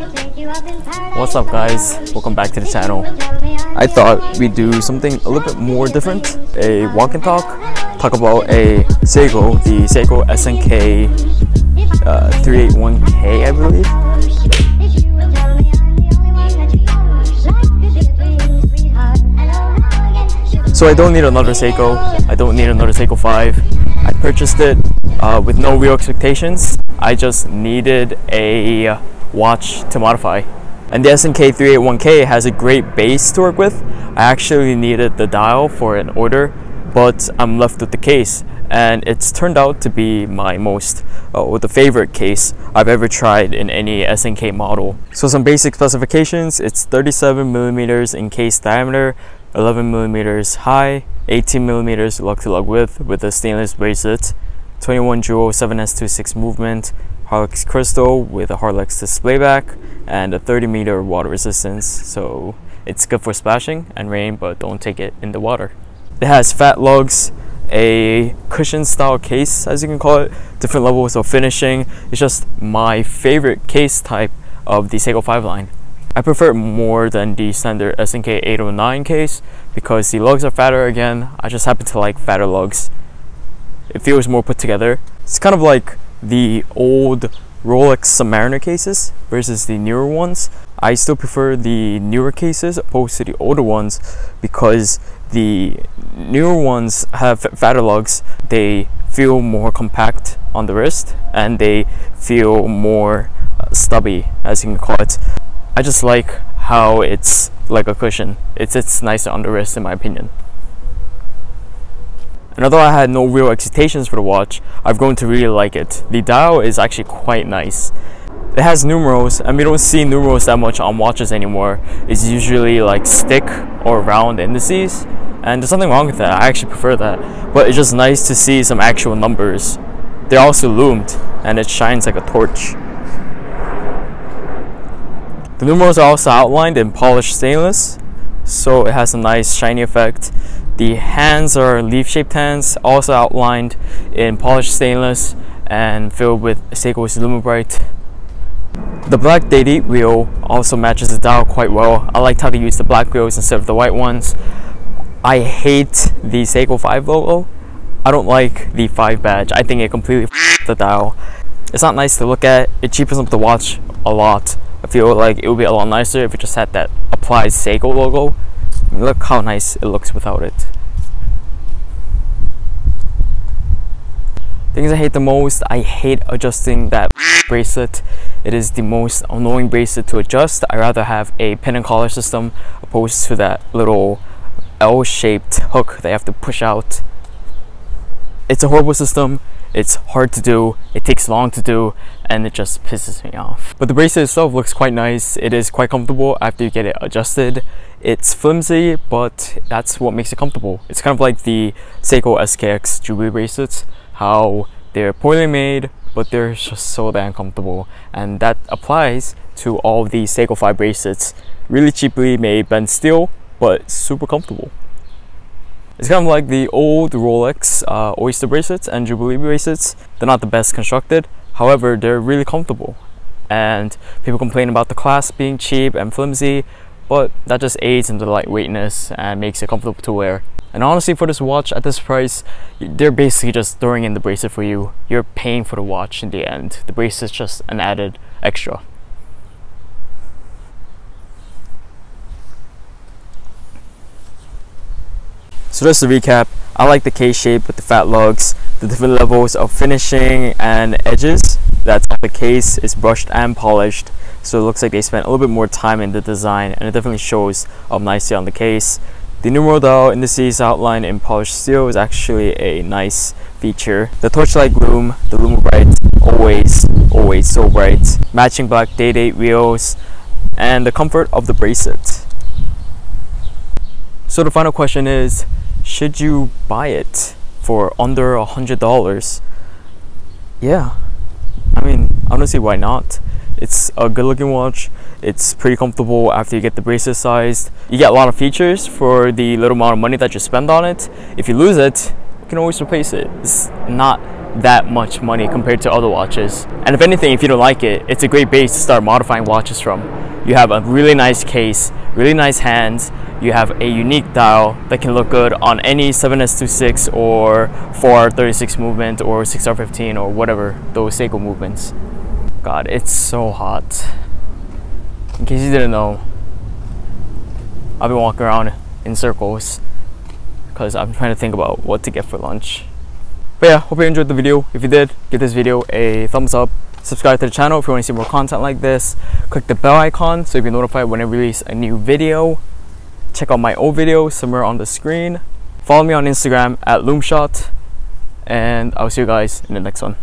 What's up guys? Welcome back to the channel. I thought we'd do something a little bit more different. A walk and talk. Talk about a Seiko, the Seiko SNK uh, 381K I believe. So I don't need another Seiko. I don't need another Seiko 5. I purchased it uh, with no real expectations. I just needed a watch to modify. And the SNK 381K has a great base to work with. I actually needed the dial for an order, but I'm left with the case. And it's turned out to be my most, uh, or the favorite case I've ever tried in any SNK model. So some basic specifications, it's 37 millimeters in case diameter, 11 millimeters high, 18 millimeters lug to lug width with a stainless bracelet, 21 jewel 7S26 movement, Hardlex crystal with a Hardlex display back, and a 30 meter water resistance. So it's good for splashing and rain, but don't take it in the water. It has fat lugs, a cushion style case, as you can call it, different levels of finishing. It's just my favorite case type of the Seiko 5 line. I prefer it more than the standard SNK 809 case because the lugs are fatter again. I just happen to like fatter lugs. It feels more put together. It's kind of like the old Rolex Submariner cases versus the newer ones. I still prefer the newer cases opposed to the older ones because the newer ones have fatter lugs. They feel more compact on the wrist and they feel more uh, stubby as you can call it I just like how it's like a cushion. It's it's nicer on the wrist in my opinion. And although I had no real expectations for the watch, I've grown to really like it. The dial is actually quite nice. It has numerals, and we don't see numerals that much on watches anymore. It's usually like stick or round indices, and there's nothing wrong with that. I actually prefer that. But it's just nice to see some actual numbers. They're also lumed, and it shines like a torch. The numerals are also outlined in polished stainless, so it has a nice shiny effect. The hands are leaf-shaped hands, also outlined in polished stainless and filled with Seiko's Lumibrite. The black date wheel also matches the dial quite well. I liked how they used the black wheels instead of the white ones. I hate the Seiko 5 logo. I don't like the 5 badge. I think it completely the dial. It's not nice to look at. It cheapens up the watch a lot. I feel like it would be a lot nicer if it just had that applied Seiko logo. Look how nice it looks without it. Things I hate the most, I hate adjusting that bracelet. It is the most annoying bracelet to adjust. I rather have a pin and collar system opposed to that little L-shaped hook they have to push out. It's a horrible system. It's hard to do, it takes long to do, and it just pisses me off. But the bracelet itself looks quite nice. It is quite comfortable after you get it adjusted. It's flimsy, but that's what makes it comfortable. It's kind of like the Seiko SKX Jubilee bracelets, how they're poorly made, but they're just so damn comfortable. And that applies to all the Seiko 5 bracelets. Really cheaply made bent steel, but super comfortable. It's kind of like the old Rolex uh, Oyster bracelets and Jubilee bracelets. They're not the best constructed, however, they're really comfortable. And people complain about the clasp being cheap and flimsy, but that just aids in the lightweightness and makes it comfortable to wear. And honestly, for this watch at this price, they're basically just throwing in the bracelet for you. You're paying for the watch in the end. The bracelet's just an added extra. So just to recap, I like the case shape with the fat lugs, the different levels of finishing and edges. That's the case is brushed and polished, so it looks like they spent a little bit more time in the design and it definitely shows up nicely on the case. The numeral dial indices outlined in polished steel is actually a nice feature. The torchlight gloom, the Lumibrite, always, always so bright. Matching black day-date wheels, and the comfort of the bracelet. So the final question is, should you buy it for under a hundred dollars? Yeah, I mean, honestly, why not? It's a good looking watch. It's pretty comfortable after you get the bracelet sized. You get a lot of features for the little amount of money that you spend on it. If you lose it, you can always replace it. It's not that much money compared to other watches. And if anything, if you don't like it, it's a great base to start modifying watches from. You have a really nice case, really nice hands, you have a unique dial that can look good on any 7S26 or 4R36 movement or 6R15 or whatever those Seiko movements. God, it's so hot. In case you didn't know, I've been walking around in circles because I'm trying to think about what to get for lunch. But yeah, hope you enjoyed the video. If you did, give this video a thumbs up. Subscribe to the channel if you want to see more content like this. Click the bell icon so you can be notified when I release a new video. Check out my old video somewhere on the screen. Follow me on Instagram at Lume Shot. And I'll see you guys in the next one.